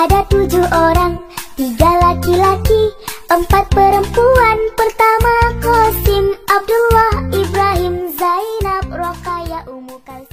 Ada tujuh orang, tiga laki-laki, empat perempuan. Pertama Kosim Abdullah, Ibrahim, Zainab, Rokaya, Umu Kalsim.